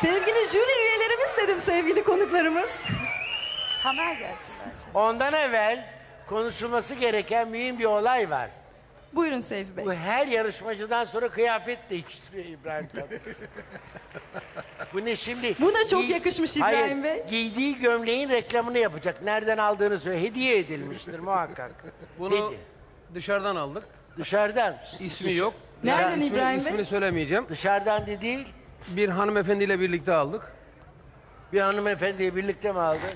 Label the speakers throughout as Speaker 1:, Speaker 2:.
Speaker 1: Sevgili jüri üyelerimiz dedim sevgili konuklarımız.
Speaker 2: Tamer gelsin bence.
Speaker 3: Ondan evvel konuşulması gereken mühim bir olay var.
Speaker 1: Buyurun Seyfi Bey.
Speaker 3: Bu her yarışmacıdan sonra kıyafet değiştiriyor İbrahim Tatlıses. Bu ne şimdi?
Speaker 1: Bu da çok yakışmış İbrahim
Speaker 3: Hayır,
Speaker 1: Bey.
Speaker 3: giydiği gömleğin reklamını yapacak. Nereden aldığını söyle. Hediye edilmiştir muhakkak.
Speaker 4: Bunu
Speaker 3: Hedi-
Speaker 4: dışarıdan aldık.
Speaker 3: Dışarıdan.
Speaker 4: İsmi yok.
Speaker 1: Nereden İbrahim Bey?
Speaker 4: İsmini söylemeyeceğim.
Speaker 3: Dışarıdan de değil.
Speaker 4: Bir hanımefendiyle birlikte aldık.
Speaker 3: Bir hanımefendiye birlikte mi aldın?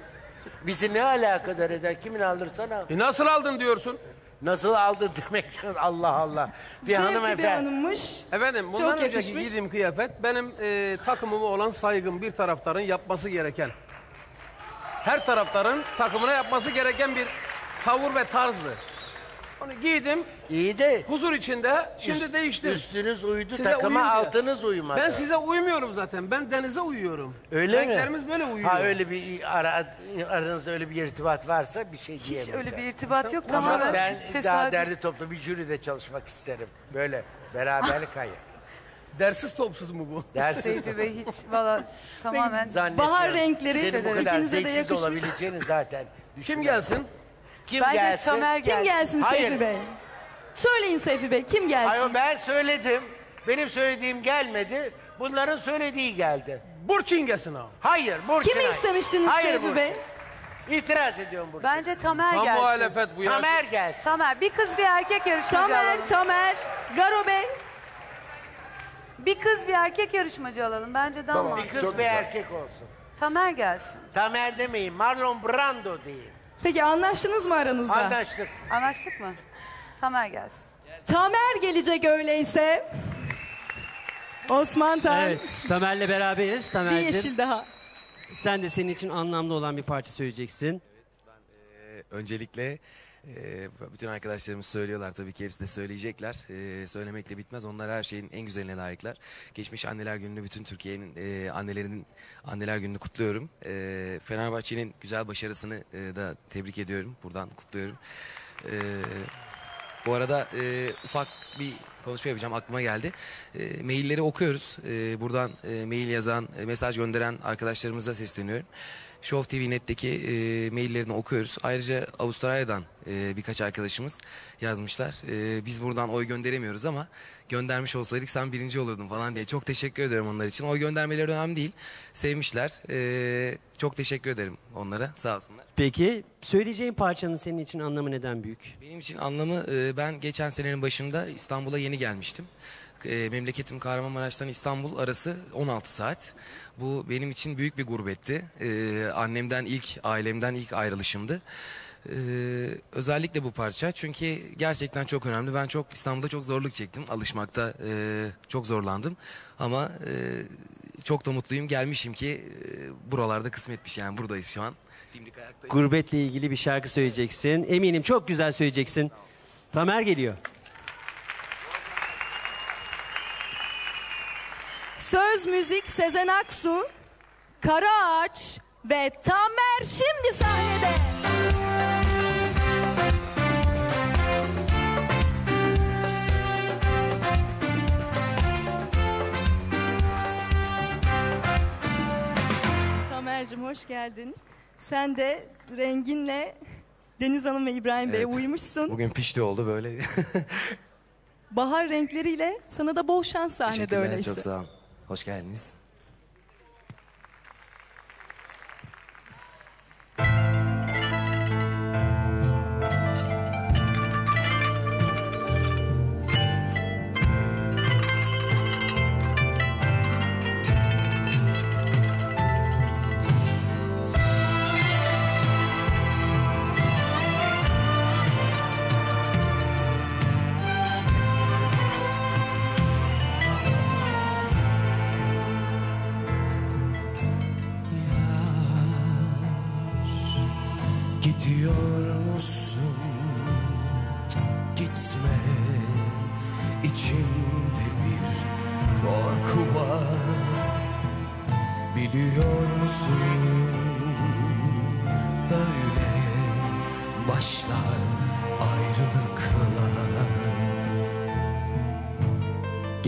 Speaker 3: Bizi ne alakadar eder? Kimin aldırsan al.
Speaker 4: E nasıl aldın diyorsun?
Speaker 3: Nasıl aldın demek Allah Allah. Bir
Speaker 1: Zevkli bir
Speaker 3: hanımefendi.
Speaker 1: hanımmış.
Speaker 4: Efendim bundan önceki
Speaker 1: yakışmış.
Speaker 4: giydiğim kıyafet benim e, takımıma olan saygım bir taraftarın yapması gereken. Her taraftarın takımına yapması gereken bir tavır ve tarzdı. Onu giydim,
Speaker 3: İyi de
Speaker 4: huzur içinde, şimdi
Speaker 3: üst-
Speaker 4: değiştim.
Speaker 3: Üstünüz uydu
Speaker 4: Size
Speaker 3: takıma altınız uyumadı.
Speaker 4: Ben size uymuyorum zaten. Ben denize uyuyorum.
Speaker 3: Öyle mi?
Speaker 4: Renklerimiz böyle uyuyor.
Speaker 3: Ha öyle bir ara, aranızda öyle bir irtibat varsa bir şey
Speaker 2: Hiç
Speaker 3: diyemeyeceğim.
Speaker 2: öyle bir irtibat yok.
Speaker 3: Ama
Speaker 2: Tamamen
Speaker 3: ben daha
Speaker 2: tesadüf.
Speaker 3: derli toplu bir jüride çalışmak isterim. Böyle beraberlik hayır.
Speaker 4: Dersiz topsuz mu bu?
Speaker 3: Dersiz
Speaker 2: Seyfi Bey hiç valla tamamen.
Speaker 1: Bahar renkleri
Speaker 3: Senin bu kadar zevksiz olabileceğini zaten
Speaker 4: Kim gelsin?
Speaker 3: Kim
Speaker 2: Bence
Speaker 3: gelsin?
Speaker 2: Tamer
Speaker 1: Kim
Speaker 2: gelsin.
Speaker 3: Hayır.
Speaker 1: Seyfi Bey? Söyleyin Seyfi Bey kim gelsin?
Speaker 3: Ay ben söyledim. Benim söylediğim gelmedi. Bunların söylediği geldi.
Speaker 4: Burçin gelsin abi.
Speaker 3: Hayır Burçin
Speaker 1: Kimi
Speaker 3: hayır.
Speaker 1: istemiştiniz
Speaker 3: Hayır
Speaker 1: Seyfi
Speaker 3: Burçin.
Speaker 1: Bey?
Speaker 3: İtiraz ediyorum Burçin.
Speaker 2: Bence Tamer
Speaker 4: Tam
Speaker 2: gelsin.
Speaker 4: muhalefet bu ya.
Speaker 3: Tamer gelsin.
Speaker 2: Tamer bir kız bir erkek yarışmacı
Speaker 1: Tamer,
Speaker 2: alalım.
Speaker 1: Tamer, Garo Bey.
Speaker 2: Bir kız bir erkek yarışmacı alalım. Bence daha
Speaker 3: Bir
Speaker 2: mantıklı.
Speaker 3: kız bir erkek olsun.
Speaker 2: Tamer gelsin.
Speaker 3: Tamer demeyin. Marlon Brando deyin.
Speaker 1: Peki anlaştınız mı aranızda?
Speaker 3: Anlaştık.
Speaker 2: Anlaştık mı? Tamer gelsin.
Speaker 1: Tamer gelecek öyleyse. Osman Tan.
Speaker 5: Evet, Tamer'le beraberiz.
Speaker 1: Bir
Speaker 5: Tamer'cim,
Speaker 1: yeşil daha.
Speaker 5: sen de senin için anlamlı olan bir parça söyleyeceksin.
Speaker 6: Ee, öncelikle e, bütün arkadaşlarımız söylüyorlar tabii ki hepsi de söyleyecekler. Ee, söylemekle bitmez. Onlar her şeyin en güzeline layıklar. Geçmiş Anneler Günü'nü bütün Türkiye'nin e, annelerinin Anneler Günü'nü kutluyorum. Ee, Fenerbahçe'nin güzel başarısını e, da tebrik ediyorum. Buradan kutluyorum. Ee, bu arada e, ufak bir konuşma yapacağım aklıma geldi. E, mailleri okuyoruz. E, buradan e, mail yazan, e, mesaj gönderen arkadaşlarımıza sesleniyorum. Show TV Net'teki e, maillerini okuyoruz. Ayrıca Avustralya'dan e, birkaç arkadaşımız yazmışlar. E, biz buradan oy gönderemiyoruz ama göndermiş olsaydık sen birinci olurdun falan diye. Çok teşekkür ediyorum onlar için. Oy göndermeleri önemli değil. Sevmişler. E, çok teşekkür ederim onlara. Sağ olsunlar.
Speaker 5: Peki, söyleyeceğin parçanın senin için anlamı neden büyük?
Speaker 6: Benim için anlamı e, ben geçen senenin başında İstanbul'a yeni gelmiştim. E, memleketim Kahramanmaraş'tan İstanbul arası 16 saat. Bu benim için büyük bir gurbetti. E, annemden ilk, ailemden ilk ayrılışımdı. E, özellikle bu parça çünkü gerçekten çok önemli. Ben çok İstanbul'da çok zorluk çektim. Alışmakta e, çok zorlandım. Ama e, çok da mutluyum. Gelmişim ki e, buralarda kısmetmiş yani buradayız şu an. Dimdik ayaktayız.
Speaker 5: Gurbetle ilgili bir şarkı söyleyeceksin. Eminim çok güzel söyleyeceksin. Tamer geliyor.
Speaker 1: Söz müzik Sezen Aksu, Kara Ağaç ve Tamer şimdi sahnede. Tamer'cim hoş geldin. Sen de renginle Deniz Hanım ve İbrahim Bey'e
Speaker 6: Evet.
Speaker 1: uymuşsun.
Speaker 6: Bugün pişti oldu böyle.
Speaker 1: Bahar renkleriyle sana da bol şans sahnede
Speaker 6: Teşekkürler
Speaker 1: öyleyse.
Speaker 6: çok sağ olun. Hoş geldiniz.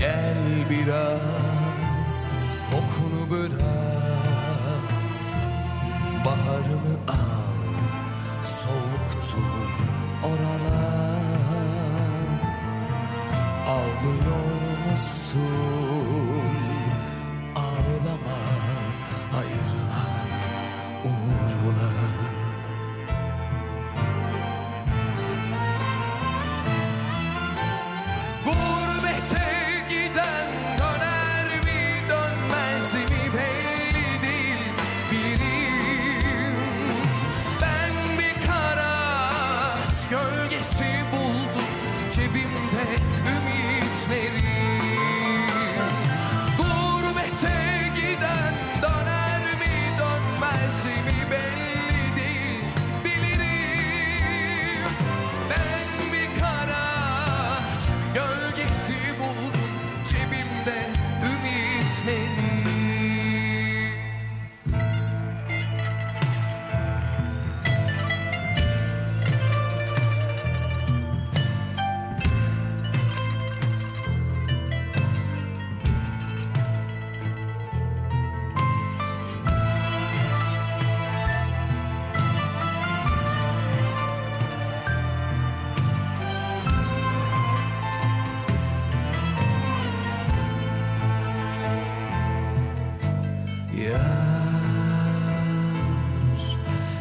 Speaker 7: Gel biraz
Speaker 6: kokunu bırak Baharımı al soğuktur oralar Ağlıyor musun?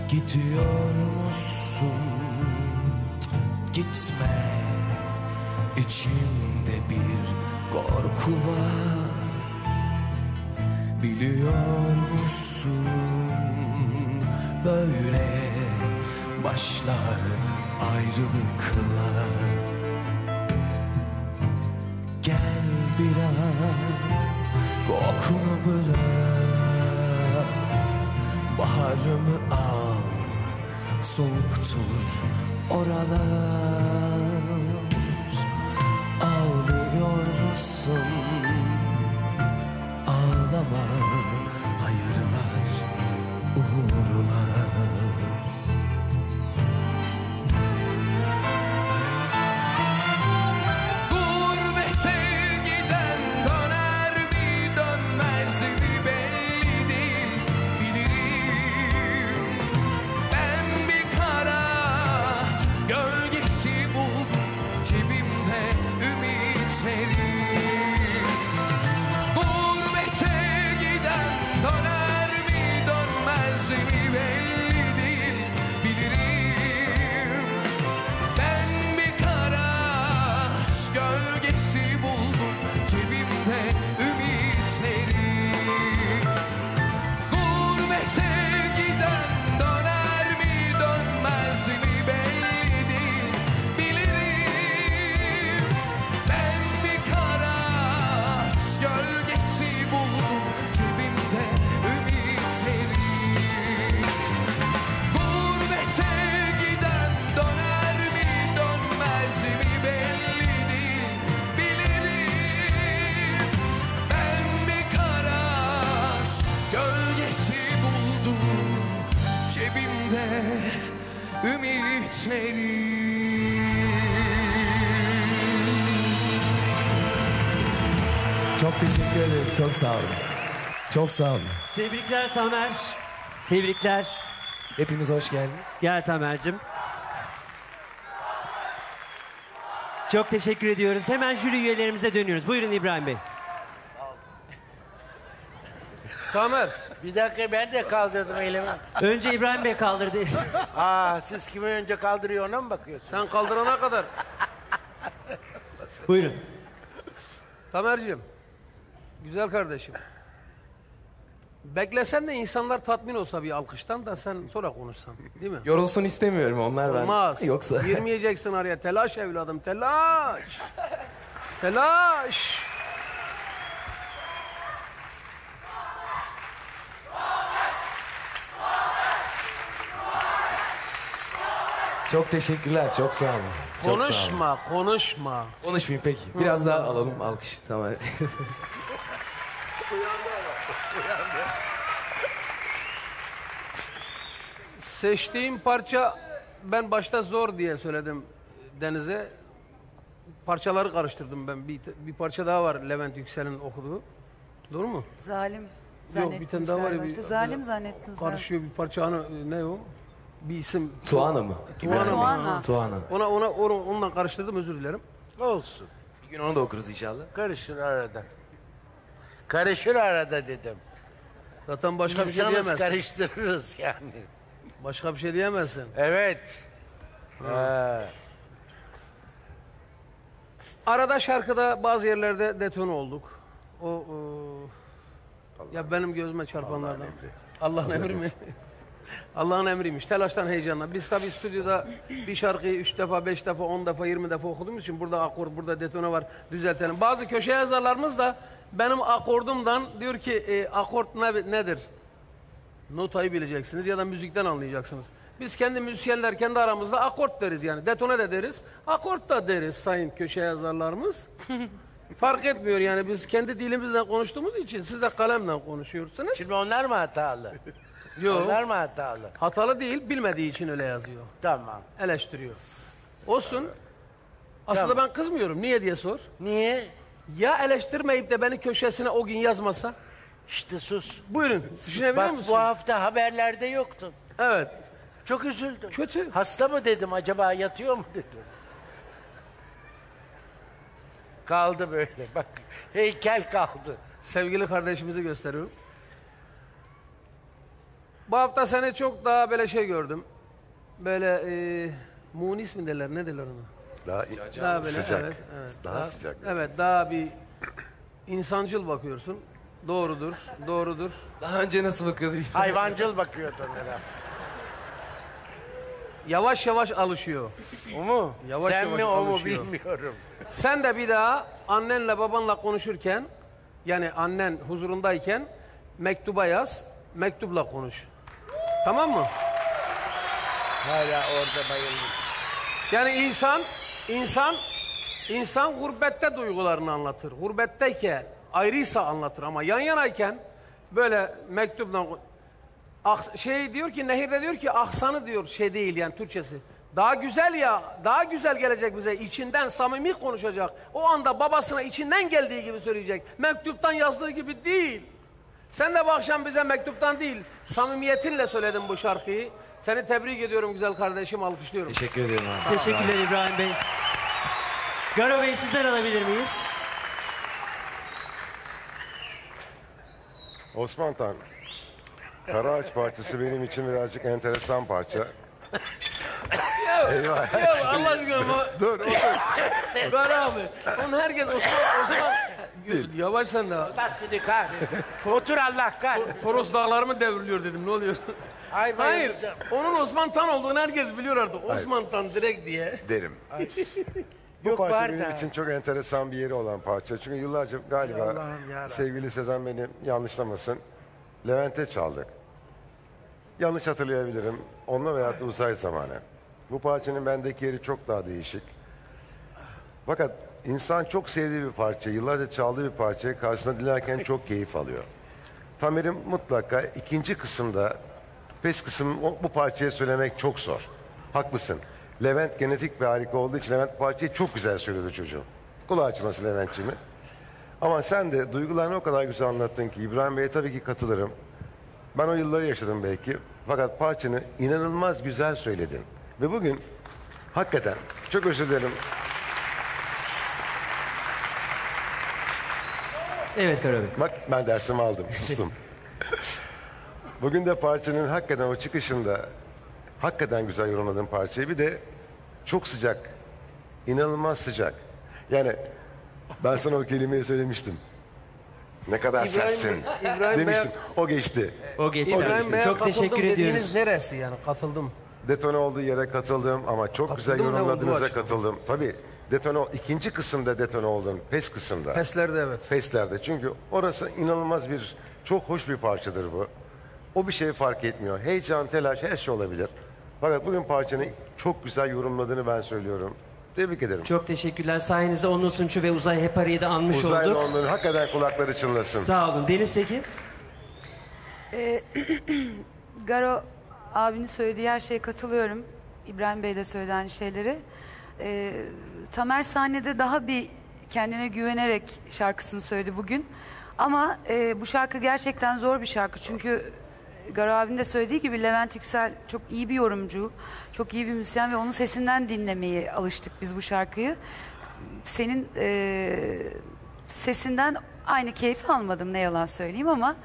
Speaker 6: Gidiyor musun? Gitme. İçimde bir korku var. Biliyor musun böyle başlar ayrılıklar. Gel biraz kokunu bırak. Baharımı al soğuktur. Oralar
Speaker 8: sağ olun. Çok sağ olun.
Speaker 5: Tebrikler Tamer. Tebrikler.
Speaker 8: Hepiniz hoş geldiniz.
Speaker 5: Gel Tamer'cim. Çok teşekkür ediyoruz. Hemen jüri üyelerimize dönüyoruz. Buyurun İbrahim Bey.
Speaker 4: Tamer,
Speaker 3: Bir dakika ben de kaldırdım elimi.
Speaker 5: Önce İbrahim Bey kaldırdı.
Speaker 3: Aa siz kimi önce kaldırıyor ona mı bakıyorsunuz?
Speaker 4: sen kaldırana kadar.
Speaker 5: Buyurun.
Speaker 4: Tamer'cim, güzel kardeşim. Beklesen de insanlar tatmin olsa bir alkıştan da sen sonra konuşsan. Değil mi?
Speaker 8: Yorulsun istemiyorum onlar ben.
Speaker 4: Olmaz.
Speaker 8: Yoksa
Speaker 4: Girmeyeceksin araya. Telaş evladım, telaş. Telaş.
Speaker 8: çok teşekkürler. Çok sağ olun. Çok sağ olun.
Speaker 4: Konuşma, konuşma.
Speaker 8: Konuşmayayım peki. Biraz daha alalım alkış. Tamam.
Speaker 4: Seçtiğim parça ben başta zor diye söyledim Deniz'e. Parçaları karıştırdım ben. Bir, bir parça daha var Levent Yüksel'in okuduğu. Doğru mu?
Speaker 2: Zalim
Speaker 4: Yok bir tane daha var ya. Bir,
Speaker 2: zalim zannettiniz.
Speaker 4: Karışıyor bir parça hani ne o? Bir isim.
Speaker 8: Tuana mı?
Speaker 4: Tuana?
Speaker 2: Tuana.
Speaker 8: Tuana.
Speaker 4: Ona ona onu, onunla karıştırdım özür dilerim.
Speaker 3: Olsun.
Speaker 9: Bir gün onu da okuruz inşallah.
Speaker 3: Karışır arada. Karışır arada dedim.
Speaker 4: Zaten başka bir şey
Speaker 3: İnsanız
Speaker 4: diyemezsin.
Speaker 3: karıştırırız yani.
Speaker 4: Başka bir şey diyemezsin.
Speaker 3: Evet. Ha.
Speaker 4: Arada şarkıda bazı yerlerde detone olduk. O, o ya benim gözüme çarpanlardan. Allah'ın emri mi? Allah'ın emriymiş. Telaştan heyecanla. Biz tabii stüdyoda bir şarkıyı üç defa, beş defa, on defa, yirmi defa okuduğumuz için burada akor, burada detone var. Düzeltelim. Bazı köşe yazarlarımız da benim akordumdan diyor ki e, akort ne, nedir? Notayı bileceksiniz ya da müzikten anlayacaksınız. Biz kendi müzisyenler kendi aramızda akort deriz yani. Detone de deriz. Akort da deriz sayın köşe yazarlarımız. Fark etmiyor yani biz kendi dilimizle konuştuğumuz için siz de kalemle konuşuyorsunuz.
Speaker 3: Şimdi onlar mı hatalı?
Speaker 4: Yok.
Speaker 3: Onlar mı hatalı?
Speaker 4: Hatalı değil, bilmediği için öyle yazıyor.
Speaker 3: Tamam.
Speaker 4: Eleştiriyor. Olsun. Aslında
Speaker 3: Tamam.
Speaker 4: ben kızmıyorum. Niye diye sor.
Speaker 3: Niye?
Speaker 4: Ya eleştirmeyip de beni köşesine o gün yazmasa?
Speaker 3: İşte sus.
Speaker 4: Buyurun. Düşünebiliyor
Speaker 3: Bak
Speaker 4: musunuz?
Speaker 3: bu hafta haberlerde yoktun.
Speaker 4: Evet.
Speaker 3: Çok üzüldüm.
Speaker 4: Kötü.
Speaker 3: Hasta mı dedim acaba yatıyor mu dedim. Kaldı böyle bak. Heykel kaldı.
Speaker 4: Sevgili kardeşimizi gösteriyorum. Bu hafta seni çok daha böyle şey gördüm. Böyle e, munis mi derler ne derler ona?
Speaker 10: Daha,
Speaker 4: Daha böyle
Speaker 10: sıcak.
Speaker 4: evet. evet
Speaker 10: Daha sıcak.
Speaker 4: Evet daha bir insancıl bakıyorsun. Doğrudur, doğrudur.
Speaker 8: Daha önce nasıl bakıyordu?
Speaker 3: Hayvancıl bakıyordu onlara.
Speaker 4: Yavaş yavaş alışıyor.
Speaker 3: O mu?
Speaker 4: Yavaş
Speaker 3: Sen
Speaker 4: yavaş
Speaker 3: mi o mu
Speaker 4: alışıyor.
Speaker 3: bilmiyorum.
Speaker 4: Sen de bir daha annenle babanla konuşurken yani annen huzurundayken mektuba yaz, mektupla konuş. Tamam mı?
Speaker 3: Hala orada bayıldım.
Speaker 4: Yani insan, insan, insan gurbette duygularını anlatır. Gurbetteyken ayrıysa anlatır ama yan yanayken böyle mektupla ah, şey diyor ki nehirde diyor ki ahsanı diyor şey değil yani Türkçesi. Daha güzel ya, daha güzel gelecek bize. içinden samimi konuşacak. O anda babasına içinden geldiği gibi söyleyecek. Mektuptan yazdığı gibi değil. Sen de bu akşam bize mektuptan değil, samimiyetinle söyledin bu şarkıyı. Seni tebrik ediyorum güzel kardeşim, alkışlıyorum.
Speaker 9: Teşekkür ediyorum abi.
Speaker 5: Teşekkürler İbrahim Bey. Garo Bey sizden alabilir miyiz?
Speaker 10: Osman Tan. Karaağaç parçası benim için birazcık enteresan parça. Eyvah.
Speaker 4: Ya Allah aşkına ama
Speaker 10: Dur otur.
Speaker 4: Garo abi. Onu herkes Osman, Osman. Yavaş sen de.
Speaker 3: Allah seni kahretsin. Otur Allah kahretsin.
Speaker 4: Toros dağları mı devriliyor dedim ne oluyor?
Speaker 3: Ay
Speaker 4: Hayır.
Speaker 3: bayılacağım.
Speaker 4: Onun Osman Tan olduğunu herkes biliyor artık. Osman Tan direkt diye.
Speaker 10: Derim. Bu
Speaker 3: Yok,
Speaker 10: parça
Speaker 3: var
Speaker 10: benim
Speaker 3: da.
Speaker 10: için çok enteresan bir yeri olan parça. Çünkü yıllarca galiba sevgili Sezen beni yanlışlamasın. Levent'e çaldık. Yanlış hatırlayabilirim. Onunla veyahut da uzay zamanı. Bu parçanın bendeki yeri çok daha değişik. Fakat insan çok sevdiği bir parça, yıllarca çaldığı bir parçayı karşısında dinlerken çok keyif alıyor. Tamer'in mutlaka ikinci kısımda, pes kısmı o- bu parçayı söylemek çok zor. Haklısın. Levent genetik ve harika olduğu için Levent parçayı çok güzel söylüyordu çocuğum. Kulağı açılması Levent'ciğimi. Ama sen de duygularını o kadar güzel anlattın ki İbrahim Bey'e tabii ki katılırım. Ben o yılları yaşadım belki. Fakat parçanı inanılmaz güzel söyledin. Ve bugün hakikaten çok özür dilerim.
Speaker 5: Evet Bey.
Speaker 10: Bak ben dersimi aldım, sustum. Bugün de parçanın hakikaten o çıkışında hakikaten güzel yorumladığın parçayı bir de çok sıcak, inanılmaz sıcak. Yani ben sana o kelimeyi söylemiştim. Ne kadar
Speaker 4: İbrahim-
Speaker 10: sertsin
Speaker 4: İbrahim
Speaker 10: demiştim. O geçti.
Speaker 5: O geçti.
Speaker 4: İbrahim Bey'e
Speaker 5: Çok
Speaker 4: katıldım
Speaker 5: teşekkür
Speaker 4: dediğiniz
Speaker 5: ediyoruz.
Speaker 4: neresi yani katıldım?
Speaker 10: Detone olduğu yere katıldım ama çok güzel
Speaker 4: Katıldım olduğu
Speaker 10: yorumladığınıza katıldım. Tabii detone ikinci kısımda detone oldun. Pes kısımda.
Speaker 4: Peslerde evet.
Speaker 10: Festlerde. Çünkü orası inanılmaz bir, çok hoş bir parçadır bu. O bir şey fark etmiyor. Heyecan, telaş her şey olabilir. Fakat bugün parçanı çok güzel yorumladığını ben söylüyorum. Tebrik ederim.
Speaker 5: Çok teşekkürler. Sayenizde Onur Tunçu ve Uzay Hepari'yi de anmış
Speaker 10: Uzaylı
Speaker 5: olduk.
Speaker 10: onların hakikaten kulakları çınlasın.
Speaker 5: Sağ olun. Deniz Tekin.
Speaker 2: Ee, Garo abinin söylediği her şeye katılıyorum. İbrahim Bey de söyledi aynı şeyleri. Ee, Tamer sahnede daha bir kendine güvenerek şarkısını söyledi bugün. Ama e, bu şarkı gerçekten zor bir şarkı. Çünkü Garo abinin de söylediği gibi Levent Yüksel çok iyi bir yorumcu, çok iyi bir müzisyen ve onun sesinden dinlemeye alıştık biz bu şarkıyı. Senin e, sesinden aynı keyfi almadım ne yalan söyleyeyim ama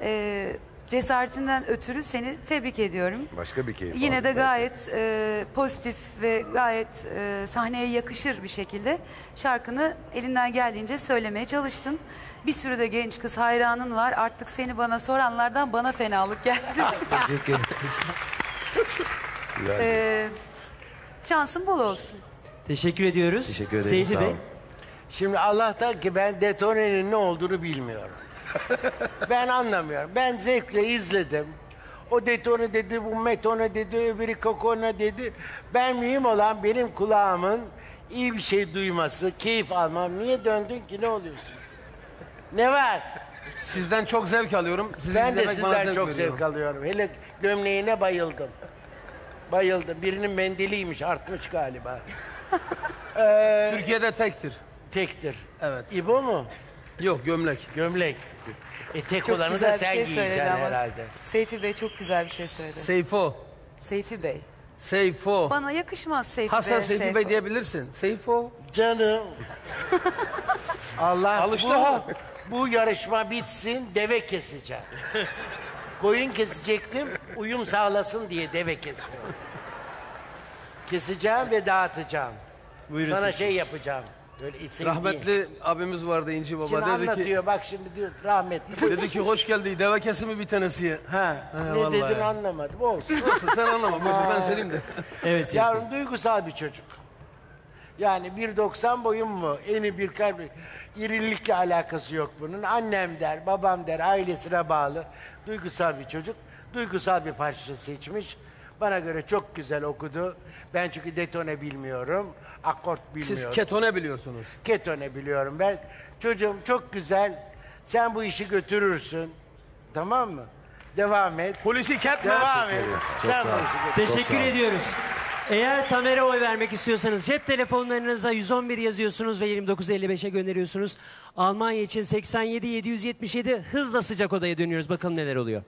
Speaker 2: e, cesaretinden ötürü seni tebrik ediyorum.
Speaker 10: Başka bir keyif
Speaker 2: Yine
Speaker 10: aldım
Speaker 2: de gayet e, pozitif ve gayet e, sahneye yakışır bir şekilde şarkını elinden geldiğince söylemeye çalıştın. Bir sürü de genç kız hayranın var. Artık seni bana soranlardan bana fenalık geldi.
Speaker 8: Teşekkür ederim.
Speaker 10: Güzel.
Speaker 2: e, şansın bol olsun.
Speaker 5: Teşekkür ediyoruz.
Speaker 8: Teşekkür ederim.
Speaker 5: Seyfi Bey.
Speaker 3: Şimdi Allah'tan ki ben detonenin ne olduğunu bilmiyorum. ben anlamıyorum. Ben zevkle izledim. O detone dedi, bu metone dedi, öbürü kokona dedi. Ben mühim olan benim kulağımın iyi bir şey duyması, keyif almam. Niye döndün ki ne oluyorsun? Ne var?
Speaker 4: Sizden çok zevk alıyorum. Sizi
Speaker 3: Ben de sizden çok
Speaker 4: veriyor.
Speaker 3: zevk alıyorum. Hele gömleğine bayıldım. Bayıldım. Birinin mendiliymiş, artmış galiba. Ee,
Speaker 4: Türkiye'de tektir.
Speaker 3: tektir.
Speaker 4: Evet.
Speaker 3: İbo mu?
Speaker 4: Yok gömlek.
Speaker 3: Gömlek. E tek
Speaker 2: Çok
Speaker 3: olanı
Speaker 2: güzel
Speaker 3: da
Speaker 2: bir
Speaker 3: sen
Speaker 2: şey
Speaker 3: giyeceksin
Speaker 2: söyledi ama.
Speaker 3: herhalde.
Speaker 2: Seyfi Bey çok güzel bir şey söyledi.
Speaker 4: Seyfo.
Speaker 2: Seyfi Bey.
Speaker 4: Seyfo.
Speaker 2: Bana yakışmaz Seyfi
Speaker 4: Hasan
Speaker 2: Bey.
Speaker 4: Seyfi Bey diyebilirsin. Seyfo.
Speaker 3: Canım. Allah
Speaker 4: Alıştı
Speaker 3: bu, bu yarışma bitsin deve keseceğim. Koyun kesecektim uyum sağlasın diye deve kesiyorum. Keseceğim ve dağıtacağım.
Speaker 5: Buyurun.
Speaker 3: Sana
Speaker 5: Seyfi.
Speaker 3: şey yapacağım.
Speaker 4: Rahmetli abimiz vardı İnci Baba.
Speaker 3: Şimdi
Speaker 4: dedi
Speaker 3: anlatıyor
Speaker 4: ki,
Speaker 3: bak şimdi diyor rahmetli.
Speaker 4: dedi ki hoş geldi deve kesimi bir tanesi.
Speaker 3: ha,
Speaker 4: He,
Speaker 3: ne
Speaker 4: vallahi
Speaker 3: anlamadım. Olsun.
Speaker 4: Olsun sen anlama. buyur, ben söyleyeyim de.
Speaker 5: Evet.
Speaker 3: Yavrum duygusal bir çocuk. Yani 1.90 boyum mu? Eni bir kalp. İrilikle alakası yok bunun. Annem der, babam der, ailesine bağlı. Duygusal bir çocuk. Duygusal bir parça seçmiş. Bana göre çok güzel okudu. Ben çünkü detone bilmiyorum. Akort
Speaker 4: Siz
Speaker 3: bilmiyorum.
Speaker 4: ketone biliyorsunuz.
Speaker 3: Ketone biliyorum ben. Çocuğum çok güzel. Sen bu işi götürürsün. Polisi mı? Devam et.
Speaker 4: Polisi ketme.
Speaker 3: Devam et.
Speaker 8: Çok
Speaker 3: Sen
Speaker 8: sağ
Speaker 3: bu
Speaker 8: ol.
Speaker 3: işi götür.
Speaker 5: Teşekkür
Speaker 8: sağ ol.
Speaker 5: ediyoruz. Eğer Tamer'e oy vermek istiyorsanız cep telefonlarınıza 111 yazıyorsunuz ve 2955'e gönderiyorsunuz. Almanya için 87 777 hızla sıcak odaya dönüyoruz. Bakalım neler oluyor.